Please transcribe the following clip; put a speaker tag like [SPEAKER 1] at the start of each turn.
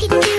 [SPEAKER 1] look at you